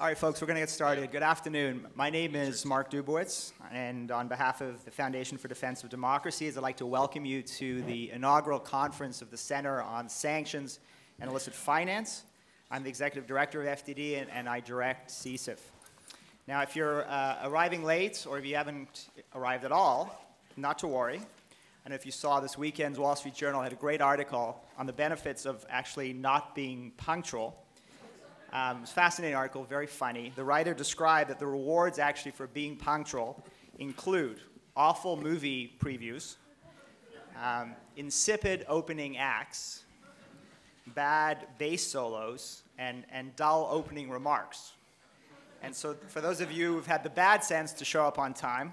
All right, folks, we're going to get started. Good afternoon. My name is Mark Dubowitz, and on behalf of the Foundation for Defense of Democracies, I'd like to welcome you to the inaugural conference of the Center on Sanctions and Illicit Finance. I'm the executive director of FDD, and, and I direct CSIF. Now, if you're uh, arriving late or if you haven't arrived at all, not to worry. And if you saw this weekend's Wall Street Journal had a great article on the benefits of actually not being punctual. Um, it's a fascinating article, very funny. The writer described that the rewards actually for being punctual include awful movie previews, um, insipid opening acts, bad bass solos, and, and dull opening remarks. And so, for those of you who've had the bad sense to show up on time,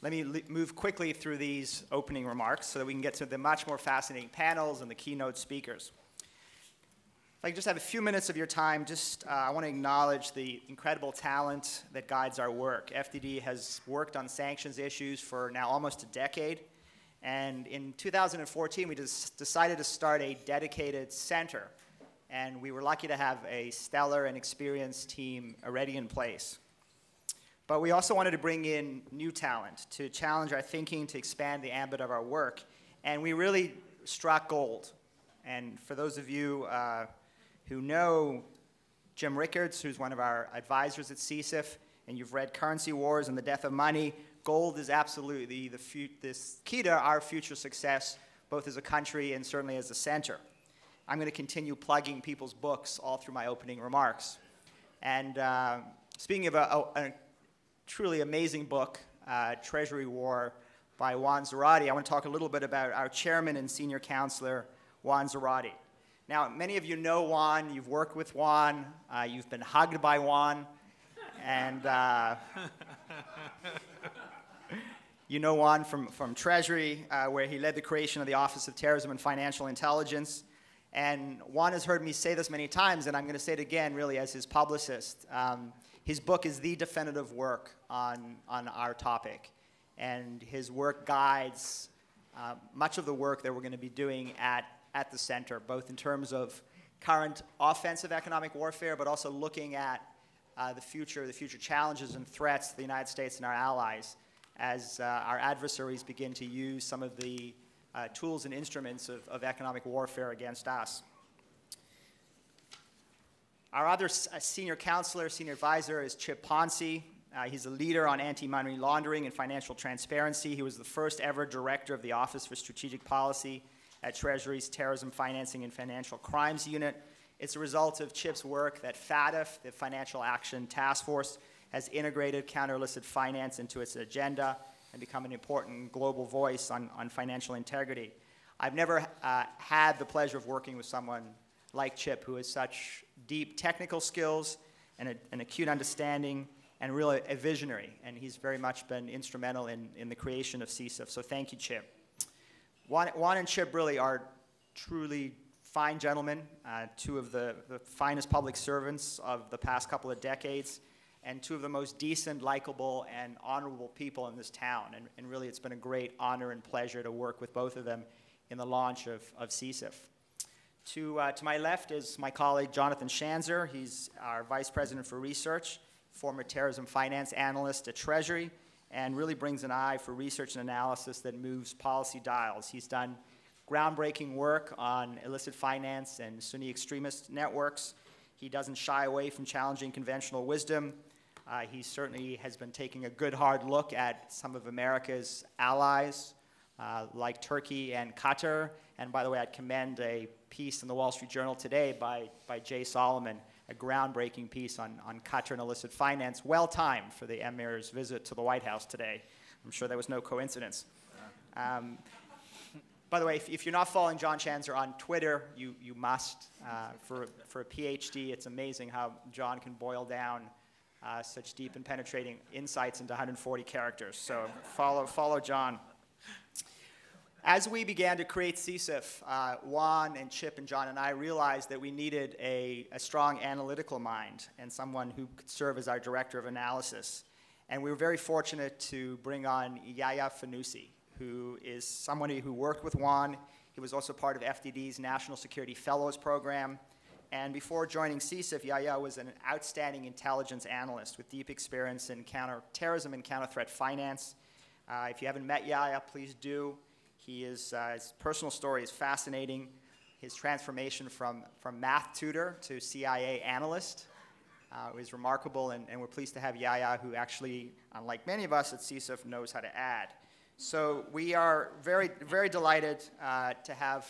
let me move quickly through these opening remarks so that we can get to the much more fascinating panels and the keynote speakers. If I could just have a few minutes of your time, just uh, I want to acknowledge the incredible talent that guides our work. FDD has worked on sanctions issues for now almost a decade. And in 2014, we just decided to start a dedicated center. And we were lucky to have a stellar and experienced team already in place. But we also wanted to bring in new talent to challenge our thinking, to expand the ambit of our work. And we really struck gold. And for those of you uh, who know Jim Rickards, who's one of our advisors at CSIF, and you've read Currency Wars and the Death of Money, gold is absolutely the this key to our future success, both as a country and certainly as a center. I'm going to continue plugging people's books all through my opening remarks. And uh, speaking of a, a, a, truly amazing book, uh, Treasury War by Juan Zarate, I want to talk a little bit about our chairman and senior counselor, Juan Zarate. Now, many of you know Juan, you've worked with Juan, uh, you've been hugged by Juan, and uh, you know Juan from, from Treasury, uh, where he led the creation of the Office of Terrorism and Financial Intelligence. And Juan has heard me say this many times, and I'm going to say it again, really, as his publicist. Um, his book is the definitive work on, on our topic, and his work guides uh, much of the work that we're going to be doing at at the center, both in terms of current offensive economic warfare, but also looking at uh, the future, the future challenges and threats to the United States and our allies as uh, our adversaries begin to use some of the uh, tools and instruments of, of, economic warfare against us. Our other uh, senior counselor, senior advisor is Chip Poncy. Uh, he's a leader on anti-money laundering and financial transparency. He was the first ever director of the Office for Strategic Policy at Treasury's Terrorism Financing and Financial Crimes Unit. It's a result of Chip's work that FATF, the Financial Action Task Force, has integrated counter-illicit finance into its agenda and become an important global voice on, on financial integrity. I've never uh, had the pleasure of working with someone like Chip who has such deep technical skills and a, an acute understanding and really a visionary. And he's very much been instrumental in, in the creation of CSIF. So thank you, Chip. Juan, Juan and Chip really are truly fine gentlemen, uh, two of the, the finest public servants of the past couple of decades, and two of the most decent, likable, and honorable people in this town. And, and, really, it's been a great honor and pleasure to work with both of them in the launch of, of CSIF. To, uh, to my left is my colleague Jonathan Schanzer. He's our Vice President for Research, former terrorism finance analyst at Treasury, and really brings an eye for research and analysis that moves policy dials. He's done groundbreaking work on illicit finance and Sunni extremist networks. He doesn't shy away from challenging conventional wisdom. Uh, he certainly has been taking a good hard look at some of America's allies, uh, like Turkey and Qatar. And by the way, I'd commend a piece in the Wall Street Journal today by, by Jay Solomon a groundbreaking piece on, on Qatar and illicit finance, well timed for the Emir's visit to the White House today. I'm sure there was no coincidence. Um, by the way, if, if, you're not following John Schanzer on Twitter, you, you must. Uh, for, for a PhD, it's amazing how John can boil down uh, such deep and penetrating insights into 140 characters. So follow, follow John. As we began to create CSIF, uh, Juan and Chip and John and I realized that we needed a, a, strong analytical mind and someone who could serve as our director of analysis. And we were very fortunate to bring on Yaya Fanusie, who is someone who worked with Juan. He was also part of FDD's National Security Fellows Program. And before joining CSIF, Yaya was an outstanding intelligence analyst with deep experience in counterterrorism and counter-threat finance. Uh, if you haven't met Yaya, please do. He is, uh, his personal story is fascinating. His transformation from, from math tutor to CIA analyst uh, is remarkable, and, and, we're pleased to have Yaya, who actually, unlike many of us at CSIF, knows how to add. So we are very, very delighted uh, to have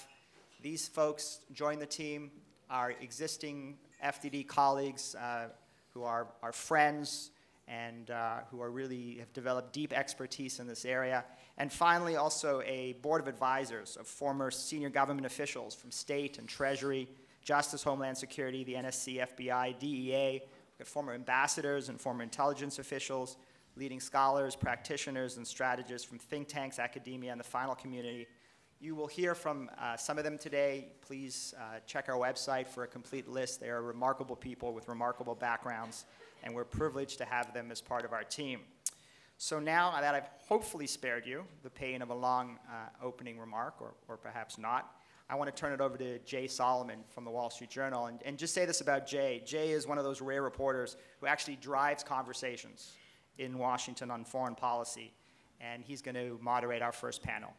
these folks join the team, our existing FDD colleagues uh, who are our friends, and uh, who are really have developed deep expertise in this area. And finally, also a board of advisors of former senior government officials from state and treasury, Justice, Homeland Security, the NSC, FBI, DEA, former ambassadors and former intelligence officials, leading scholars, practitioners, and strategists from think tanks, academia, and the final community. You will hear from uh, some of them today. Please uh, check our website for a complete list. They are remarkable people with remarkable backgrounds and we're privileged to have them as part of our team. So now that I've hopefully spared you the pain of a long uh, opening remark, or, or perhaps not, I want to turn it over to Jay Solomon from the Wall Street Journal and, and just say this about Jay. Jay is one of those rare reporters who actually drives conversations in Washington on foreign policy, and he's going to moderate our first panel.